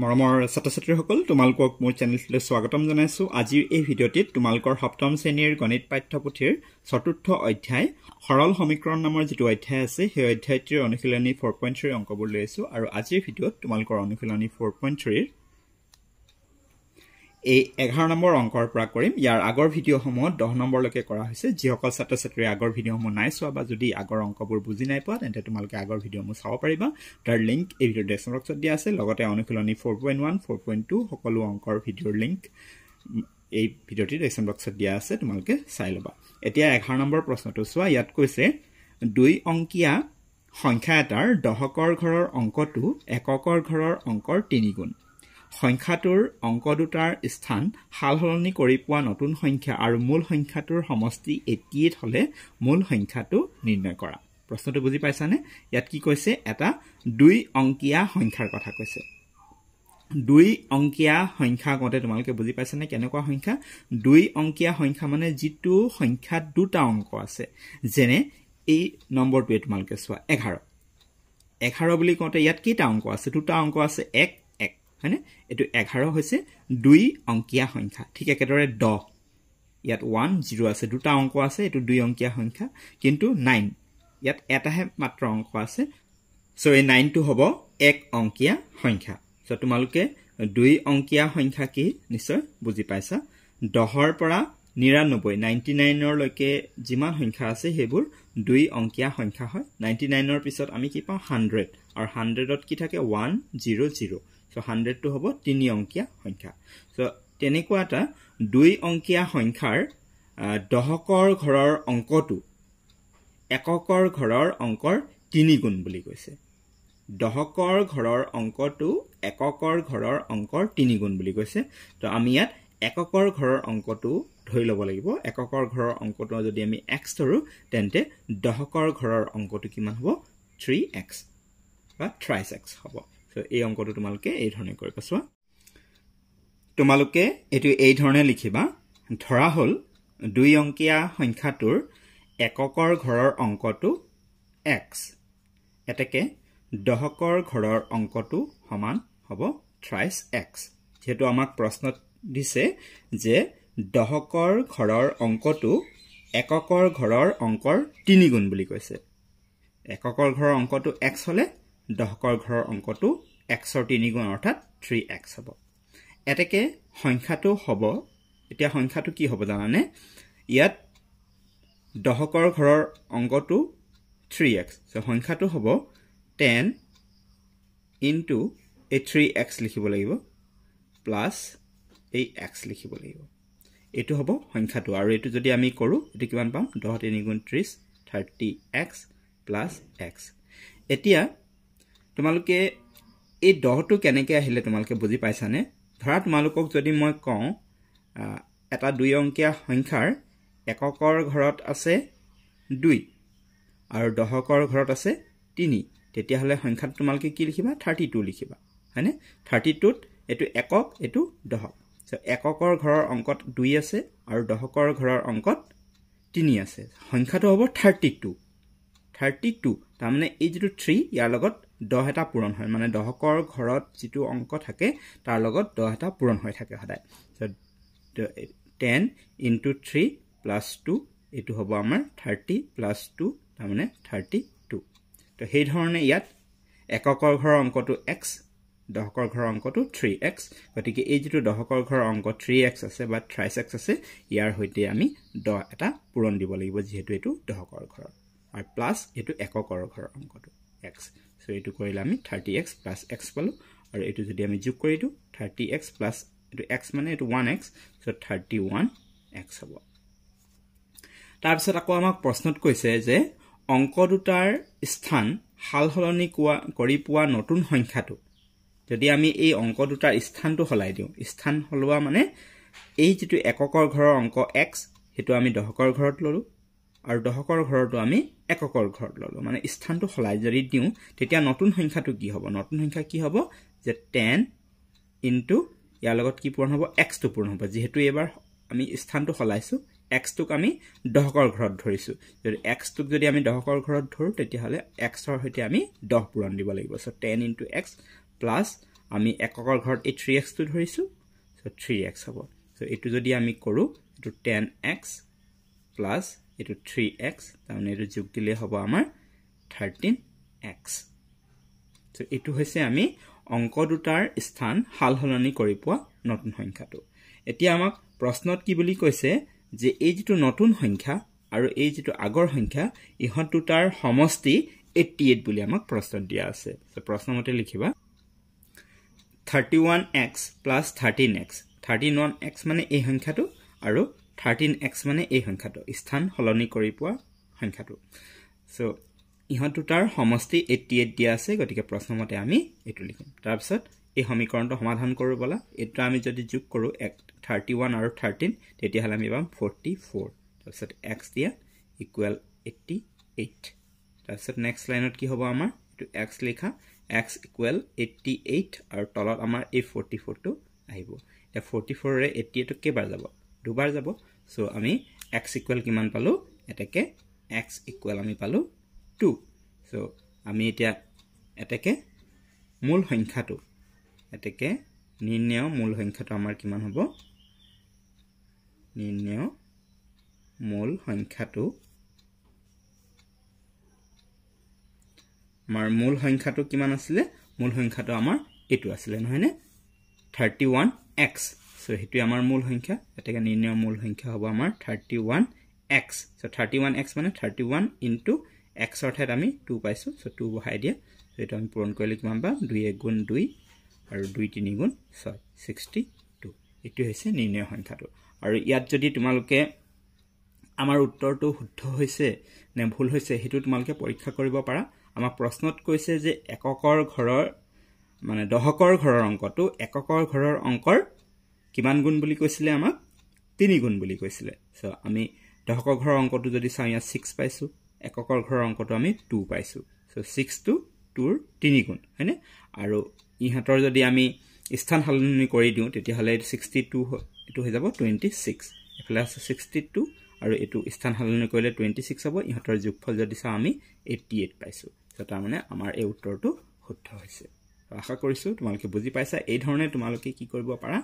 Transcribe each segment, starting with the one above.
মৰমৰ ছাত্ৰ ছাত্ৰীসকল তোমালোকক মোৰ চেনেলটোলৈ স্বাগতম জনাইছোঁ। আজিৰ এই ভিডিঅ'টিত তোমালোকৰ সপ্তম শ্ৰেণীৰ গণিত পাঠ্যপুথিৰ চতুৰ্থ অধ্যায় সৰল সমীকৰণ নামৰ যিটো অধ্যায় আছে সেই অধ্যায়টিৰ অনুশীলনী ফ'ৰ পইণ্ট থ্ৰীৰ অংকবোৰ লৈ আছোঁ আৰু আজিৰ ভিডিঅ'ত তোমালোকৰ অনুশীলনী ফ'ৰ পইণ্ট থ্ৰীৰ এই এঘাৰ নম্বৰ অংকৰ পৰা কৰিম। ইয়াৰ আগৰ ভিডিঅ'সমূহত দহ নম্বৰলৈকে কৰা হৈছে। যিসকল ছাত্ৰ ছাত্ৰীয়ে আগৰ ভিডিঅ'সমূহ নাই চোৱা বা যদি আগৰ অংকবোৰ বুজি নাই পোৱা তেন্তে তোমালোকে আগৰ ভিডিঅ'সমূহ চাব পাৰিবা। তাৰ লিংক এই ভিডিঅ'ৰ ডেছন বক্সত দিয়া আছে। লগতে অনুশীলনী four point one four point two সকলো অংকৰ ভিডিঅ'ৰ লিংক এই ভিডিঅ'টি ডেছন বক্সত দিয়া আছে। তোমালোকে চাই ল'বা। এতিয়া এঘাৰ নম্বৰ প্ৰশ্নটো চোৱা। ইয়াত কৈছে দুই অংকীয়া সংখ্যা এটাৰ দশকৰ ঘৰৰ অংকটো এককৰ ঘৰৰ অংকৰ তিনিগুণ সংখ্যাটোৰ অংক দুটাৰ স্থান সাল সলনি কৰি পোৱা নতুন সংখ্যা আৰু মূল সংখ্যাটোৰ সমষ্টি এটিয়েত হ'লে মূল সংখ্যাটো নিৰ্ণয় কৰা। প্ৰশ্নটো বুজি পাইছানে? ইয়াত কি কৈছে? এটা দুই অংকীয়া সংখ্যাৰ কথা কৈছে। দুই অংকীয়া সংখ্যা কওঁতে তোমালোকে বুজি পাইছানে কেনেকুৱা সংখ্যা? দুই অংকীয়া সংখ্যা মানে যিটো সংখ্যাত দুটা অংক আছে। যেনে এই নম্বৰটোৱে তোমালোকে চোৱা এঘাৰ। এঘাৰ বুলি কওঁতে ইয়াত কেইটা অংক আছে? দুটা অংক আছে এক হয়নে? এইটো এঘাৰ হৈছে দুই অংকীয়া সংখ্যা। ঠিক একেদৰে দহ ইয়াত ওৱান জিৰ' আছে। দুটা অংক আছে এইটো দুই অংকীয়া সংখ্যা কিন্তু নাইন ইয়াত এটাহে মাত্ৰ অংক আছে। চ' এই নাইনটো হ'ব এক অংকীয়া সংখ্যা। চ' তোমালোকে দুই অংকীয়া সংখ্যা কি নিশ্চয় বুজি পাইছা? দহৰ পৰা নিৰান্নব্বৈ। নাইণ্টি নাইনৰলৈকে যিমান সংখ্যা আছে সেইবোৰ দুই অংকীয়া সংখ্যা হয়। নাইণ্টি নাইনৰ পিছত আমি কি পাওঁ? হাণ্ড্ৰেড আৰু হাণ্ড্ৰেডত কি থাকে? ওৱান জিৰ' জিৰ' চ' হাণ্ড্ৰেডটো হ'ব তিনি অংকীয়া সংখ্যা। চ' তেনেকুৱা এটা দুই অংকীয়া সংখ্যাৰ দশকৰ ঘৰৰ অংকটো এককৰ ঘৰৰ অংকৰ তিনিগুণ বুলি কৈছে। দশকৰ ঘৰৰ অংকটো এককৰ ঘৰৰ অংকৰ তিনিগুণ বুলি কৈছে। তো আমি ইয়াত এককৰ ঘৰৰ অংকটো ধৰি ল'ব লাগিব। এককৰ ঘৰৰ অংকটো যদি আমি এক্স ধৰোঁ তেন্তে দশকৰ ঘৰৰ অংকটো কিমান হ'ব? থ্ৰী এক্স বা থ্ৰাইছ এক্স হ'ব। চ' এই অংকটো তোমালোকে এই ধৰণে কৰিবা চোৱা তোমালোকে এইটো এই ধৰণে লিখিবা ধৰা হ'ল দুই অংকীয়া সংখ্যাটোৰ এককৰ ঘৰৰ অংকটো এক্স এতেকে দশকৰ ঘৰৰ অংকটো সমান হ'ব থ্ৰাইছ এক্স যিহেতু আমাক প্ৰশ্নত দিছে যে দশকৰ ঘৰৰ অংকটো এককৰ ঘৰৰ অংকৰ তিনিগুণ বুলি কৈছে। এককৰ ঘৰৰ অংকটো এক্স হ'লে দশকৰ ঘৰৰ অংকটো এক্সৰ তিনিগুণ অৰ্থাৎ থ্ৰী এক্স হ'ব। এতেকে সংখ্যাটো হ'ব। এতিয়া সংখ্যাটো কি হ'ব জানানে? ইয়াত দশকৰ ঘৰৰ অংকটো থ্ৰী এক্স সংখ্যাটো হ'ব টেন ইনটু এই থ্ৰী এক্স লিখিব লাগিব প্লাছ এই এক্স লিখিব লাগিব। এইটো হ'ব সংখ্যাটো। আৰু এইটো যদি আমি কৰোঁ এইটো কিমান পাম? দহ তিনিগুণ ত্ৰিছ থাৰ্টি এক্স প্লাছ এক্স এতিয়া তোমালোকে এই দহটো কেনেকৈ আহিলে তোমালোকে বুজি পাইছানে? ধৰা তোমালোকক যদি মই কওঁ এটা দুই অংকীয়া সংখ্যাৰ এককৰ ঘৰত আছে দুই আৰু দশকৰ ঘৰত আছে তিনি তেতিয়াহ'লে সংখ্যাটো তোমালোকে কি লিখিবা? থাৰ্টি টু লিখিবা হয়নে? থাৰ্টি টুত এইটো একক এইটো দশক এককৰ ঘৰৰ অংকত দুই আছে আৰু দশকৰ ঘৰৰ অংকত তিনি আছে। সংখ্যাটো হ'ব থাৰ্টি টু থাৰ্টি টু তাৰমানে এই যিটো থ্ৰী ইয়াৰ লগত দহ এটা পূৰণ হয়। মানে দশকৰ ঘৰত যিটো অংক থাকে তাৰ লগত দহ এটা পূৰণ হৈ থাকে সদায়। Ten into three plus two এইটো হ'ব আমাৰ থাৰ্টি প্লাছ টু তাৰমানে থাৰ্টি টু তো সেইধৰণে ইয়াত এককৰ ঘৰৰ অংকটো এক্স দশকৰ ঘৰৰ অংকটো থ্ৰী এক্স গতিকে এই যিটো দশকৰ ঘৰৰ অংক থ্ৰী এক্স আছে বা থ্ৰাইছ এক্স আছে ইয়াৰ সৈতে আমি দহ এটা পূৰণ দিব লাগিব যিহেতু এইটো দশকৰ ঘৰৰ। আৰু প্লাছ এইটো এককৰ ঘৰৰ অংকটো এক্স চ' এইটো কৰিলে আমি থাৰ্টি এক্স প্লাছ এক্স পালোঁ। আৰু এইটো যদি আমি যোগ কৰি দিওঁ থাৰ্টি এক্স প্লাছ এইটো এক্স মানে এইটো one x so' thirty one x হ'ব। তাৰপিছত আকৌ আমাক প্ৰশ্নত কৈছে যে অংক দুটাৰ স্থান সাল সলনি কোৱা কৰি পোৱা নতুন সংখ্যাটো। যদি আমি এই অংক দুটাৰ স্থানটো সলাই দিওঁ স্থান সলোৱা মানে এই যিটো এককৰ ঘৰৰ অংক এক্স সেইটো আমি দশকৰ ঘৰত ল'লোঁ। আৰু দশকৰ ঘৰতো আমি এককৰ ঘৰত ল'লোঁ। মানে স্থানটো সলাই যদি দিওঁ তেতিয়া নতুন সংখ্যাটো কি হ'ব? নতুন সংখ্যা কি হ'ব? যে টেন ইনটু ইয়াৰ লগত কি পূৰণ হ'ব? এক্সটো পূৰণ হ'ব। যিহেতু এইবাৰ আমি স্থানটো সলাইছোঁ এক্সটোক আমি দশকৰ ঘৰত ধৰিছোঁ। যদি এক্সটোক যদি আমি দশকৰ ঘৰত ধৰোঁ তেতিয়াহ'লে এক্সৰ সৈতে আমি দহ পূৰণ দিব লাগিব। So' ten into x plus আমি এককৰ ঘৰত এই থ্ৰী এক্সটো ধৰিছোঁ চ' থ্ৰী এক্স হ'ব। চ' এইটো যদি আমি কৰোঁ এইটো টেন এক্স প্লাছ এইটো থ্ৰী এক্স তাৰমানে এইটো যোগ দিলেই হ'ব আমাৰ থাৰ্টিন এক্স চ' এইটো হৈছে আমি অংক দুটাৰ স্থান সাল সলনি কৰি পোৱা নতুন সংখ্যাটো। এতিয়া আমাক প্ৰশ্নত কি বুলি কৈছে যে এই যিটো নতুন সংখ্যা আৰু এই যিটো আগৰ সংখ্যা ইহঁত দুটাৰ সমষ্টি এইট্টি এইট বুলি আমাক প্ৰশ্নত দিয়া আছে। প্ৰশ্নমতে লিখিবা। Thirty one x plus thirteen x thirteen one x মানে এই সংখ্যাটো আৰু থাৰ্টিন এক্স মানে এই সংখ্যাটো স্থান সলনি কৰি পোৱা সংখ্যাটো। চ' ইহঁত দুটাৰ সমষ্টি এইট্টি এইট দিয়া আছে গতিকে প্ৰশ্নমতে আমি এইটো লিখিম। তাৰপিছত এই সমীকৰণটো সমাধান কৰোঁ বলা। এইটো আমি যদি যোগ কৰোঁ এক থাৰ্টি ওৱান আৰু থাৰ্টিন তেতিয়াহ'লে আমি পাম ফৰ্টি ফ'ৰ তাৰপিছত এক্স দিয়া ইকুৱেল এইট্টি এইট তাৰপিছত নেক্সট লাইনত কি হ'ব আমাৰ? এইটো এক্স লিখা এক্স ইকুৱেল এইট্টি এইট আৰু তলত আমাৰ এই ফৰ্টি ফ'ৰটো আহিব। এতিয়া ফৰ্টি ফ'ৰেৰে এইট্টি এইটটো কেইবাৰ যাব? দুবাৰ যাব। চ' আমি এক্স ইকুৱেল কিমান পালোঁ? এতেকে এক্স ইকুৱেল আমি পালোঁ টু চ' আমি এতিয়া এতেকে মূল সংখ্যাটো এতেকে নিৰ্ণয় মূল সংখ্যাটো আমাৰ কিমান হ'ব? নিৰ্ণয় মূল সংখ্যাটো আমাৰ মূল সংখ্যাটো কিমান আছিলে? মূল সংখ্যাটো আমাৰ এইটো আছিলে নহয়নে? থাৰ্টি ওৱান এক্স চ' সেইটোৱে আমাৰ মূল সংখ্যা। গতিকে নিৰ্ণয় মূল সংখ্যা হ'ব আমাৰ thirty one x so' thirty one x মানে থাৰ্টি ওৱান ইনটু এক্সৰ ঠাইত আমি টু পাইছোঁ। চ' টু বহাই দিয়া। সেইটো আমি পূৰণ কৰিলে কিমান পাম দুই এক গুণ দুই আৰু দুই তিনি গুণ ছয় ছিক্সটি টু এইটো হৈছে নিৰ্ণয় সংখ্যাটো। আৰু ইয়াত যদি তোমালোকে আমাৰ উত্তৰটো শুদ্ধ হৈছে নে ভুল হৈছে সেইটো তোমালোকে পৰীক্ষা কৰিব পাৰা। আমাক প্ৰশ্নত কৈছে যে এককৰ ঘৰৰ মানে দশকৰ ঘৰৰ অংকটো এককৰ ঘৰৰ অংকৰ কিমান গুণ বুলি কৈছিলে আমাক? তিনি গুণ বুলি কৈছিলে। চ' আমি দশকৰ ঘৰৰ অংকটো যদি চাওঁ ইয়াত ছিক্স পাইছোঁ। এককৰ ঘৰৰ অংকটো আমি টু পাইছোঁ। চ' ছিক্স টু টুৰ তিনি গুণ হয়নে? আৰু ইহঁতৰ যদি আমি স্থান সলনি কৰি দিওঁ তেতিয়াহ'লে এইটো ছিক্সটি টু এইটো হৈ যাব টুৱেণ্টি ছিক্স এইফালে আছে ছিক্সটি টু আৰু এইটো স্থান সলনি কৰিলে টুৱেণ্টি ছিক্স হ'ব। ইহঁতৰ যোগফল যদি চাওঁ আমি এইট্টি এইট পাইছোঁ। চ' তাৰমানে আমাৰ এই উত্তৰটো শুদ্ধ হৈছে। আশা কৰিছোঁ তোমালোকে বুজি পাইছা। এই ধৰণে তোমালোকে কি কৰিব পাৰা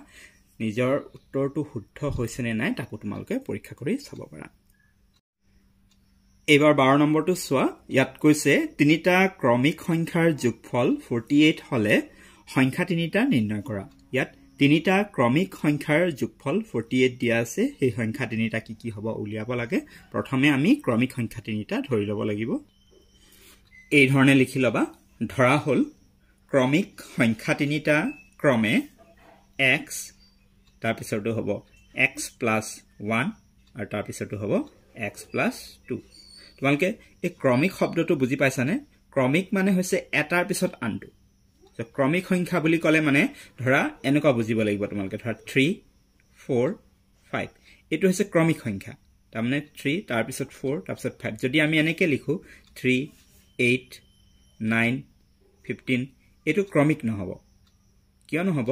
নিজৰ উত্তৰটো শুদ্ধ হৈছে নে নাই তাকো তোমালোকে পৰীক্ষা কৰি চাব পাৰা। এইবাৰ বাৰ নম্বৰটো চোৱা। ইয়াত কৈছে তিনিটা ক্ৰমিক সংখ্যাৰ যোগফল ফৰ্টি এইট হ'লে সংখ্যা তিনিটা নিৰ্ণয় কৰা। ইয়াত তিনিটা ক্ৰমিক সংখ্যাৰ যোগফল ফৰ্টি এইট দিয়া আছে। সেই সংখ্যা তিনিটা কি কি হ'ব উলিয়াব লাগে। প্ৰথমে আমি ক্ৰমিক সংখ্যা তিনিটা ধৰি ল'ব লাগিব। এই ধৰণে লিখি ল'বা। ধৰা হ'ল ক্ৰমিক সংখ্যা তিনিটা ক্ৰমে এক্স তাৰপিছতো হ'ব এক্স প্লাছ ওৱান আৰু তাৰপিছতো হ'ব এক্স প্লাছ টু তোমালোকে এই ক্ৰমিক শব্দটো বুজি পাইছানে? ক্ৰমিক মানে হৈছে এটাৰ পিছত আনটো। ক্ৰমিক সংখ্যা বুলি ক'লে মানে ধৰা এনেকুৱা বুজিব লাগিব তোমালোকে। ধৰা থ্ৰী ফ'ৰ ফাইভ এইটো হৈছে ক্ৰমিক সংখ্যা। তাৰমানে থ্ৰী তাৰপিছত ফ'ৰ তাৰপিছত ফাইভ যদি আমি এনেকৈ লিখোঁ থ্ৰী এইট নাইন ফিফটিন এইটো ক্ৰমিক নহ'ব। কিয় নহ'ব?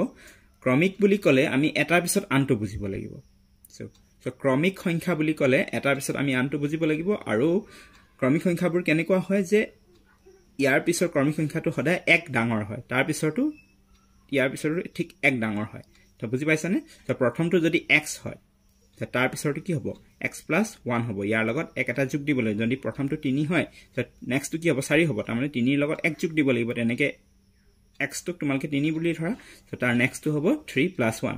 ক্ৰমিক বুলি ক'লে আমি এটাৰ পিছত আনটো বুজিব লাগিব। চ' চ' ক্ৰমিক সংখ্যা বুলি ক'লে এটাৰ পিছত আমি আনটো বুজিব লাগিব আৰু ক্ৰমিক সংখ্যাবোৰ কেনেকুৱা হয় যে ইয়াৰ পিছৰ ক্ৰমিক সংখ্যাটো সদায় এক ডাঙৰ হয় তাৰ পিছৰটো ইয়াৰ পিছৰটো ঠিক এক ডাঙৰ হয়। তো বুজি পাইছানে? তো প্ৰথমটো যদি এক্স হয় তাৰ পিছৰটো কি হ'ব? এক্স প্লাছ ওৱান হ'ব। ইয়াৰ লগত এক এটা যোগ দিব লাগিব যদি প্ৰথমটো তিনি হয় নেক্সটটো কি হ'ব? চাৰি হ'ব। তাৰমানে তিনিৰ লগত এক যোগ দিব লাগিব। তেনেকৈ এক্সটোক তোমালোকে তিনি বুলি ধৰা ত' তাৰ নেক্সটটো হ'ব থ্ৰী প্লাছ ওৱান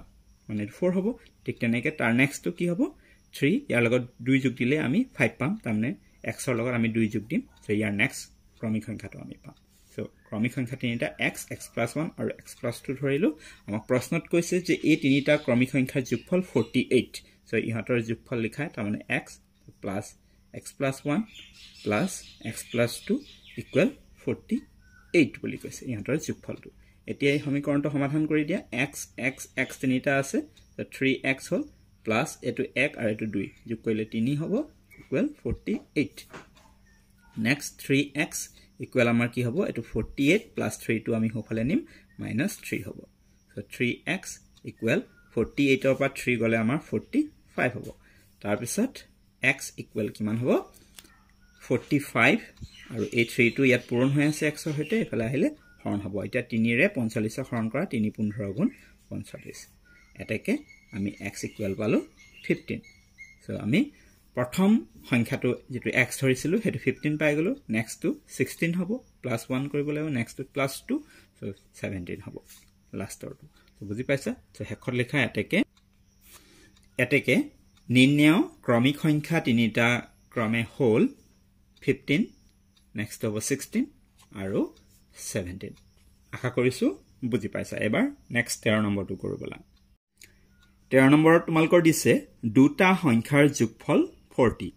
মানে ফ'ৰ হ'ব ঠিক তেনেকৈ তাৰ নেক্সটটো কি হ'ব? থ্ৰী ইয়াৰ লগত দুই যোগ দিলে আমি ফাইভ পাম তাৰমানে এক্সৰ লগত আমি দুই যোগ দিম চ' ইয়াৰ নেক্সট ক্ৰমিক সংখ্যাটো আমি পাম। চ' ক্ৰমিক সংখ্যা তিনিটা এক্স এক্স প্লাছ ওৱান আৰু এক্স প্লাছ টু ধৰিলোঁ। আমাক প্ৰশ্নত কৈছে যে এই তিনিটা ক্ৰমিক সংখ্যাৰ যোগফল ফৰ্টি এইট চ' ইহঁতৰ যোগফল লিখাই তাৰমানে x plus x plus one plus x plus two equal forty eight বুলি কৈছে। ইহঁতৰ যোগফলটো। এতিয়া এই সমীকৰণটো সমাধান কৰি দিয়া। এক্স এক্স এক্স তিনিটা আছে। থ্ৰী এক্স হ'ল প্লাছ এইটো এক আৰু এইটো দুই। যোগ কৰিলে তিনি হ'ব equal forty eight next three x equal আমাৰ কি হ'ব? এইটো ফৰ্টি এইট প্লাছ থ্ৰীটো আমি সোঁফালে নিম মাইনাছ থ্ৰী হ'ব। So' three x equal forty এইটৰ পৰা থ্ৰী গ'লে আমাৰ ফৰ্টি ফাইভ হ'ব। তাৰপিছত এক্স ইকুৱেল কিমান হ'ব? ফৰ্টি ফাইভ আৰু এই থ্ৰীটো ইয়াত পূৰণ হৈ আছে এক্সৰ সৈতে এইফালে আহিলে হৰণ হ'ব। এতিয়া তিনিৰে পঞ্চল্লিছক হৰণ কৰা তিনি পোন্ধৰ গুণ পঞ্চল্লিছ এতেকে আমি এক্স ইকুৱেল পালোঁ ফিফটিন চ' আমি প্ৰথম সংখ্যাটো যিটো এক্স ধৰিছিলোঁ সেইটো ফিফটিন পাই গ'লোঁ। নেক্সটটো ছিক্সটিন হ'ব প্লাছ ওৱান কৰিব লাগিব নেক্সটটো প্লাছ টু চ' ছেভেণ্টিন হ'ব লাষ্টৰটো বুজি পাইছা? চ' শেষত লিখা এতেকে এতেকে নিৰ্ণয় ক্ৰমিক সংখ্যা তিনিটা ক্ৰমে হ'ল ফিফটিন নেক্সট হ'ব ছিক্সটিন আৰু ছেভেণ্টিন আশা কৰিছোঁ বুজি পাইছা। এবাৰ নেক্সট তেৰ নম্বৰটো কৰোঁ ব'লা তেৰ নম্বৰত তোমালোকৰ দিছে দুটা সংখ্যাৰ যোগফল ফৰ্টি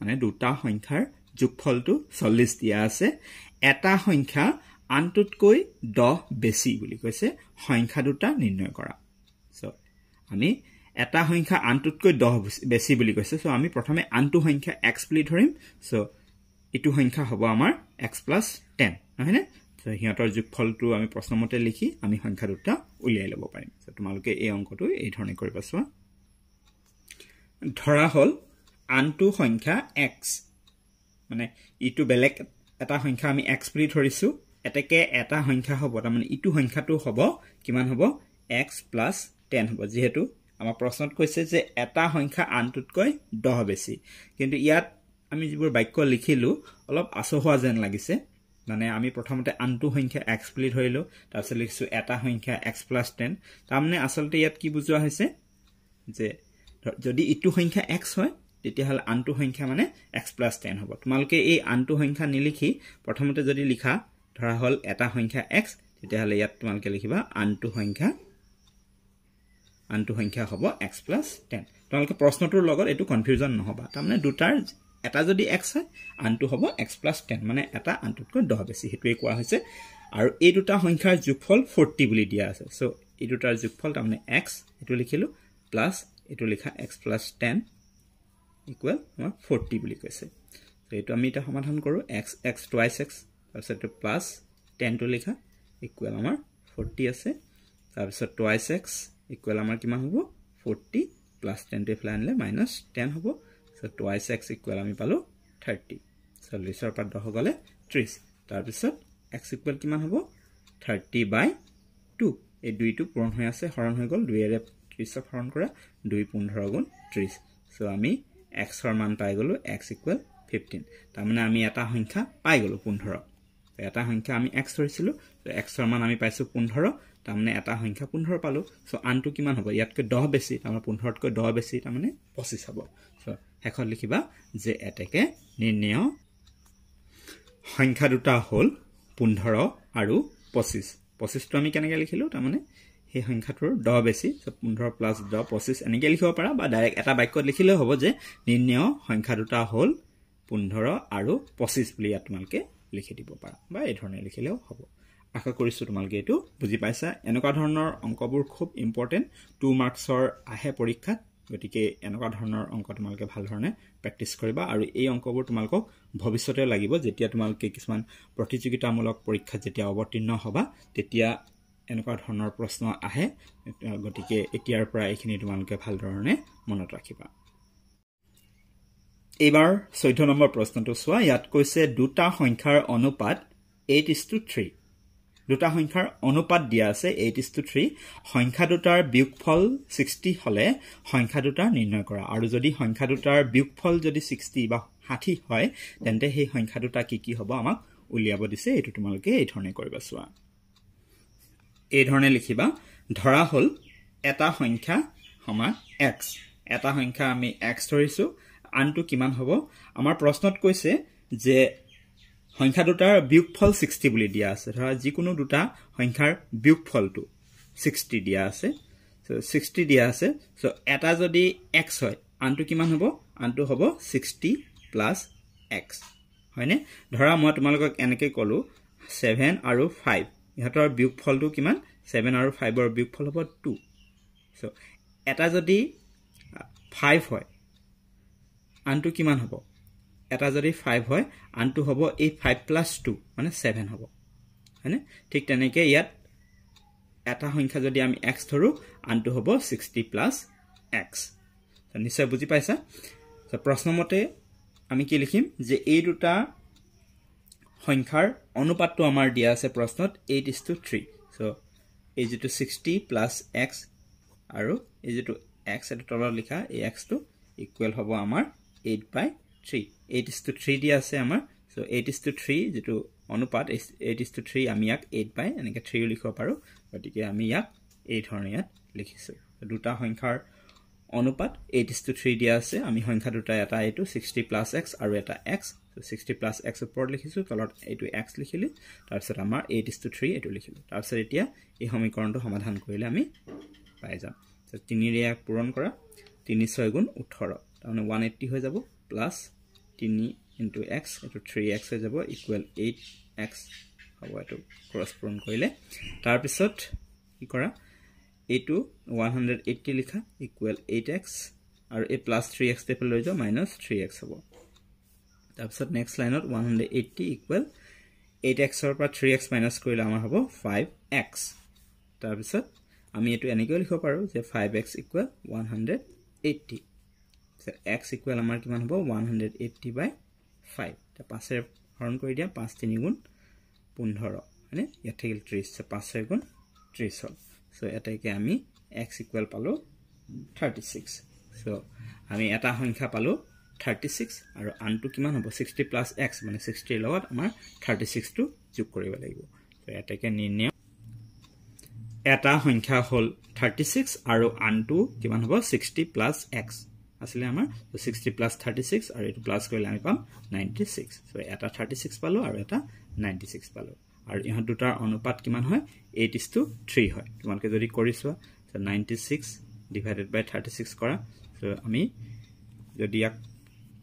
মানে দুটা সংখ্যাৰ যোগফলটো চল্লিছ দিয়া আছে। এটা সংখ্যা আনটোতকৈ দহ বেছি বুলি কৈছে। সংখ্যা দুটা নিৰ্ণয় কৰা। চ' আমি এটা সংখ্যা আনটোতকৈ দহ বেছি বুলি কৈছে। চ' আমি প্ৰথমে আনটো সংখ্যা এক্স বুলি ধৰিম। চ' ইটো সংখ্যা হ'ব আমাৰ এক্স প্লাছ টেন নহয়নে? সিহঁতৰ যোগফলটো আমি প্ৰশ্নমতে লিখি আমি সংখ্যা দুটা উলিয়াই ল'ব পাৰিম। তোমালোকে এই অংকটো এই ধৰণে কৰিব চোৱা। ধৰা হ'ল আনটো সংখ্যা এক্স মানে ইটো বেলেগ এটা সংখ্যা আমি এক্স বুলি ধৰিছোঁ এতেকে এটা সংখ্যা হ'ব তাৰমানে ইটো সংখ্যাটো হ'ব কিমান হ'ব? এক্স প্লাছ টেন হ'ব। যিহেতু আমাৰ প্ৰশ্নত কৈছে যে এটা সংখ্যা আনটোতকৈ দহ বেছি। কিন্তু ইয়াত আমি যিবোৰ বাক্য লিখিলোঁ অলপ আচহুৱা যেন লাগিছে। মানে আমি প্ৰথমতে আনটো সংখ্যা এক্স বুলি ধৰিলোঁ তাৰপিছত লিখিছোঁ এটা সংখ্যা এক্স প্লাছ টেন তাৰমানে আচলতে ইয়াত কি বুজোৱা হৈছে? যে যদি ইটো সংখ্যা এক্স হয় তেতিয়াহ'লে আনটো সংখ্যা মানে এক্স প্লাছ টেন হ'ব। তোমালোকে এই আনটো সংখ্যা নিলিখি প্ৰথমতে যদি লিখা ধৰা হ'ল এটা সংখ্যা এক্স তেতিয়াহ'লে ইয়াত তোমালোকে লিখিবা আনটো সংখ্যা আনটো সংখ্যা হ'ব এক্স প্লাছ টেন তোমালোকে প্ৰশ্নটোৰ লগত এইটো কনফিউজন নহ'বা। তাৰমানে দুটাৰ এটা যদি এক্স হয় আনটো হ'ব এক্স প্লাছ টেন মানে এটা আনটোতকৈ দহ বেছি। সেইটোৱে কোৱা হৈছে। আৰু এই দুটা সংখ্যাৰ যোগফল ফৰ্টি বুলি দিয়া আছে। চ' এই দুটাৰ যোগফল তাৰমানে এক্স এইটো লিখিলোঁ প্লাছ এইটো লিখা এক্স প্লাছ টেন ইকুৱেল আমাৰ ফৰ্টি বুলি কৈছে। চ' এইটো আমি এতিয়া সমাধান কৰোঁ। এক্স এক্স টুৱাইছ এক্স তাৰপিছত এইটো প্লাছ টেনটো লিখা ইকুৱেল আমাৰ ফৰ্টি আছে। তাৰপিছত টুৱাইছ এক্স ইকুৱেল আমাৰ কিমান হ'ব? ফৰ্টি প্লাছ টেনটো এইফালে আনিলে মাইনাছ টেন হ'ব। চ' টুৱাইছ এক্স ইকুৱেল আমি পালোঁ থাৰ্টি চল্লিছৰ পৰা দহ গ'লে ত্ৰিছ তাৰপিছত এক্স ইকুৱেল কিমান হ'ব? থাৰ্টি বাই টু এই দুইটো পূৰণ হৈ আছে হৰণ হৈ গ'ল। দুইৰে ত্ৰিছক হৰণ কৰা দুই পোন্ধৰ গুণ ত্ৰিছ চ' আমি এক্সৰ মান পাই গ'লোঁ এক্স ইকুৱেল ফিফটিন তাৰমানে আমি এটা সংখ্যা পাই গ'লোঁ পোন্ধৰ। এটা সংখ্যা আমি এক্স ধৰিছিলোঁ। এক্সৰ মান আমি পাইছোঁ পোন্ধৰ। তাৰমানে এটা সংখ্যা পোন্ধৰ পালোঁ। চ' আনটো কিমান হ'ব? ইয়াতকৈ দহ বেছি। তাৰমানে পোন্ধৰতকৈ দহ বেছি তাৰমানে পঁচিছ হ'ব। চ' শেষত লিখিবা যে এতেকে নিৰ্ণয় সংখ্যা দুটা হ'ল পোন্ধৰ আৰু পঁচিছ। পঁচিছটো আমি কেনেকৈ লিখিলোঁ? তাৰমানে সেই সংখ্যাটোৰ দহ বেছি পোন্ধৰ প্লাছ দহ পঁচিছ এনেকৈ লিখিব পাৰা বা ডাইৰেক্ট এটা বাক্যত লিখিলেও হ'ব যে নিৰ্ণয় সংখ্যা দুটা হ'ল পোন্ধৰ আৰু পঁচিছ বুলি ইয়াত তোমালোকে লিখি দিব পাৰা বা এই ধৰণে লিখিলেও হ'ব। আশা কৰিছোঁ তোমালোকে এইটো বুজি পাইছা। এনেকুৱা ধৰণৰ অংকবোৰ খুব ইম্পৰ্টেণ্ট টু মাৰ্কছৰ আহে পৰীক্ষাত। গতিকে এনেকুৱা ধৰণৰ অংক তোমালোকে ভাল ধৰণে প্ৰেক্টিছ কৰিবা আৰু এই অংকবোৰ তোমালোকক ভৱিষ্যতে লাগিব। যেতিয়া তোমালোকে কিছুমান প্ৰতিযোগিতামূলক পৰীক্ষাত যেতিয়া অৱতীৰ্ণ হ'বা তেতিয়া এনেকুৱা ধৰণৰ প্ৰশ্ন আহে। গতিকে এতিয়াৰ পৰা এইখিনি তোমালোকে ভাল ধৰণে মনত ৰাখিবা। এইবাৰ চৈধ্য নম্বৰ প্ৰশ্নটো চোৱা। ইয়াত কৈছে দুটা সংখ্যাৰ অনুপাত এইট ইজ টু থ্ৰী দুটা সংখ্যাৰ অনুপাত দিয়া আছে এইট ইজ টু থ্ৰী সংখ্যা দুটাৰ বিয়োগফল ছিক্সটি হ'লে সংখ্যা দুটাৰ নিৰ্ণয় কৰা। আৰু যদি সংখ্যা দুটাৰ বিয়োগফল যদি ছিক্সটি বা ষাঠি হয় তেন্তে সেই সংখ্যা দুটা কি কি হ'ব আমাক উলিয়াব দিছে। এইটো তোমালোকে এই ধৰণে কৰিবা চোৱা। এই ধৰণে লিখিবা ধৰা হ'ল এটা সংখ্যা সমান এক্স এটা সংখ্যা আমি এক্স ধৰিছোঁ। আনটো কিমান হ'ব? আমাৰ প্ৰশ্নত কৈছে যে সংখ্যা দুটাৰ বিয়োগফল ছিক্সটি বুলি দিয়া আছে। ধৰা যিকোনো দুটা সংখ্যাৰ বিয়োগফলটো ছিক্সটি দিয়া আছে। চ' ছিক্সটি দিয়া আছে। চ' এটা যদি এক্স হয় আনটো কিমান হ'ব? আনটো হ'ব ছিক্সটি প্লাছ এক্স হয়নে? ধৰা মই তোমালোকক এনেকৈ ক'লোঁ ছেভেন আৰু ফাইভ ইহঁতৰ বিয়োগফলটো কিমান? ছেভেন আৰু ফাইভৰ বিয়োগফল হ'ব টু। চ' এটা যদি ফাইভ হয় আনটো কিমান হ'ব? এটা যদি ফাইভ হয় আনটো হ'ব এই ফাইভ প্লাছ টু মানে ছেভেন হ'ব। হয়নে? ঠিক তেনেকৈ ইয়াত এটা সংখ্যা যদি আমি এক্স ধৰোঁ আনটো হ'ব ছিক্সটি প্লাছ এক্স নিশ্চয় বুজি পাইছা? প্ৰশ্নমতে আমি কি লিখিম? যে এই দুটা সংখ্যাৰ অনুপাতটো আমাৰ দিয়া আছে প্ৰশ্নত eight is to three so' এই যিটো ছিক্সটি প্লাছ এক্স আৰু এই যিটো এক্স এইটো তলত লিখা এই এক্সটো ইকুৱেল হ'ব আমাৰ eight by three eight is to three দিয়া আছে আমাৰ। So' eight is to three যিটো অনুপাত এইট ইজ টু থ্ৰী আমি ইয়াক এইট বাই এনেকৈ থ্ৰীও লিখিব পাৰোঁ। গতিকে আমি ইয়াক এই ধৰণে ইয়াত লিখিছোঁ। দুটা সংখ্যাৰ অনুপাত এইট ইজ টু থ্ৰী দিয়া আছে। আমি সংখ্যা দুটা এটা এইটো ছিক্সটি প্লাছ এক্স আৰু এটা এক্স ছিক্সটি প্লাছ এক্স ওপৰত লিখিছোঁ তলত এইটো এক্স লিখিলোঁ। তাৰপিছত আমাৰ এইট ইজ টু থ্ৰী এইটো লিখিলোঁ। তাৰপিছত এতিয়া এই সমীকৰণটো সমাধান কৰিলে আমি পাই যাম। তিনিৰে ইয়াক পূৰণ কৰা। তিনি ছয় গুণ ওঠৰ। তাৰমানে ওৱান এইট্টি হৈ যাব প্লাছ তিনি ইণ্টু এক্স এইটো থ্ৰী এক্স হৈ যাব ইকুৱেল এইট এক্স হ'ব এইটো ক্ৰছ পূৰণ কৰিলে। তাৰপিছত কি কৰা? এইটো ওৱান হাণ্ড্ৰেড এইট্টি লিখা ইকুৱেল এইট এক্স আৰু এই প্লাছ থ্ৰী এক্স টেপল লৈ যাওঁ মাইনাছ থ্ৰী এক্স হ'ব। তাৰপিছত নেক্সট লাইনত one hundred eighty equal eight এক্সৰ পৰা থ্ৰী এক্স মাইনাছ কৰিলে আমাৰ হ'ব ফাইভ এক্স তাৰপিছত আমি এইটো এনেকৈও লিখিব পাৰোঁ যে five x equal one hundred eighty x equal আমাৰ কিমান হ'ব? One hundred eighty by five এতিয়া পাঁচেৰে হৰণ কৰি দিয়া পাঁচ তিনি গুণ পোন্ধৰ। হয়নে? ইয়াত থাকিল ত্ৰিছ পাঁচ ছয় গুণ ত্ৰিছ হ'ল। চ' এটাইকে আমি এক্স ইকুৱেল পালোঁ থাৰ্টি ছিক্স চ' আমি এটা সংখ্যা পালোঁ থাৰ্টি ছিক্স আৰু আনটো কিমান হ'ব? ছিক্সটি প্লাছ এক্স মানে ছিক্সটিৰ লগত আমাৰ থাৰ্টি ছিক্সটো যোগ কৰিব লাগিব। চ' এটাকে নিৰ্ণয়। এটা সংখ্যা হ'ল থাৰ্টি ছিক্স আৰু আনটো কিমান হ'ব? ছিক্সটি প্লাছ এক্স আছিলে আমাৰ ছিক্সটি প্লাছ থাৰ্টি ছিক্স আৰু এইটো প্লাছ কৰিলে আমি পাম নাইণ্টি ছিক্স চ' এটা থাৰ্টি ছিক্স পালোঁ আৰু এটা নাইণ্টি ছিক্স পালোঁ। আৰু ইহঁত দুটাৰ অনুপাত কিমান হয়? এইট ইজ টু থ্ৰী হয়। তোমালোকে যদি কৰি চোৱা ninety six divided by thirty six কৰা চ' আমি যদি ইয়াক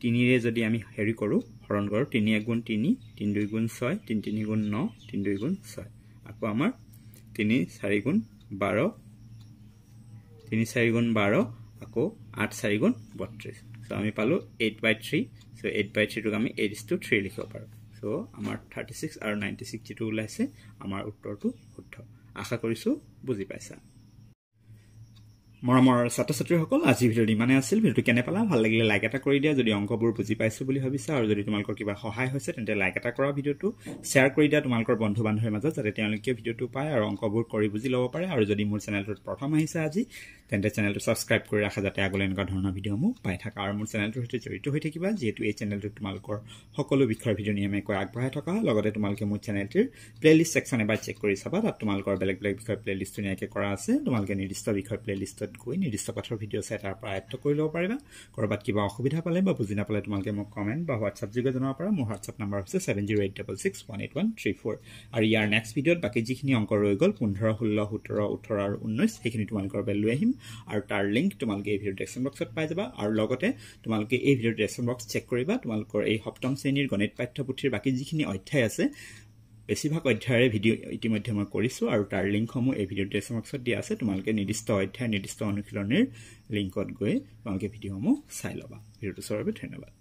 তিনিৰে যদি আমি হেৰি কৰোঁ হৰণ কৰোঁ তিনি এক গুণ তিনি তিনি দুই গুণ ছয় তিনি তিনি গুণ ন তিনি দুই গুণ ছয়। আকৌ আমাৰ তিনি চাৰি গুণ বাৰ তিনি চাৰি গুণ বাৰ আকৌ আঠ চাৰি গুণ চ' আমি পালোঁ eight by three so' eight by থ্ৰীটোক আমি এইট ইজ টু থ্ৰী লিখিব পাৰোঁ। চ' আমাৰ থাৰ্টি ছিক্স আৰু নাইণ্টি ছিক্স যিটো ওলাইছে আমাৰ উত্তৰটো শুদ্ধ। আশা কৰিছোঁ বুজি পাইছা। মৰমৰ ছাত্ৰ ছাত্ৰীসকল আজি ভিডিঅ'টো ইমানে আছিল। ভিডিঅ'টো কেনে পালা? ভাল লাগিলে লাইক এটা কৰি দিয়া। যদি অংকবোৰ বুজি পাইছোঁ বুলি ভাবিছা আৰু যদি তোমালোকৰ কিবা সহায় হৈছে তেন্তে লাইক এটা কৰা ভিডিঅ'টো। শ্বেয়াৰ কৰি দিয়া তোমালোকৰ বন্ধু বান্ধৱীৰ মাজত যাতে তেওঁলোকে ভিডিঅ'টো পায় আৰু অংকবোৰ কৰি বুজি ল'ব পাৰে। আৰু যদি মোৰ চেনেলটোত প্ৰথম আহিছে আজি তেন্তে চেনেলটো ছাবস্ক্ৰাইব কৰি ৰাখা যাতে আগলৈ এনেকুৱা ধৰণৰ ভিডিঅ'সমূহ পাই থাকা। আৰু মোৰ চেনেলটোৰ সৈতে জড়িত হৈ থাকিবা যিহেতু এই চেনেলটোত তোমালোকৰ সকলো বিষয়ৰ ভিডিঅ' নিয়মীয়াকৈ আগবঢ়াই থকা। লগতে তোমালোকে মোৰ চেনেলটোৰ প্লে'লিষ্ট ছেকশ্যন এবাৰ চেক কৰি চাবা। তাত তোমালোকৰ বেলেগ বেলেগ বিষয়ৰ প্লে'লিষ্ট ধুনীয়াকৈ কৰা আছে। তোমালোকে নিৰ্দিষ্ট বিষয়ৰ প্লে'লিষ্টত গৈ নিৰ্দিষ্ট পাঠৰ ভিডিঅ' চাই তাৰ পৰা আয়ত্ব কৰি ল'ব পাৰিবা। ক'ৰবাত কিবা অসুবিধা পালে বা বুজি নাপালে তোমালোকে মোক কমেণ্ট বা হোৱাটছআপ যোগে জনাব পাৰা। মোৰ হোৱাটছআপ নাম্বাৰ হৈছে seven zero' eight double six one eight one three four আৰু ইয়াৰ নেক্সট ভিডিঅ'ত বাকী যিখিনি অংক ৰৈ গ'ল পোন্ধৰ ষোল্ল সোতৰ ওঠৰ আৰু ঊনৈছ সেইখিনি তোমালোকৰ বাবে লৈ আহিম। আৰু তাৰ লিংক তোমালোকে এই ভিডিঅ' ডেছক্ৰিপশ্যন বক্সত পাই যাবা। আৰু লগতে তোমালোকে এই ভিডিঅ' ডেছক্ৰিপশ্যন বক্স চেক কৰিবা তোমালোকৰ এই সপ্তম শ্ৰেণীৰ গণিত পাঠ্যপুথিৰ বাকী যিখিনি অধ্যায় আছে বেছিভাগ অধ্যায়ৰে ভিডিঅ' ইতিমধ্যে মই কৰিছোঁ আৰু তাৰ লিংকসমূহ এই ভিডিঅ' ডেছক্ৰিপশ্যন বক্সত দিয়া আছে। তোমালোকে নিৰ্দিষ্ট অধ্যায় নিৰ্দিষ্ট অনুশীলনীৰ লিংকত গৈ তোমালোকে ভিডিঅ'সমূহ চাই ল'বা। ভিডিঅ'টো চোৱাৰ বাবে ধন্যবাদ।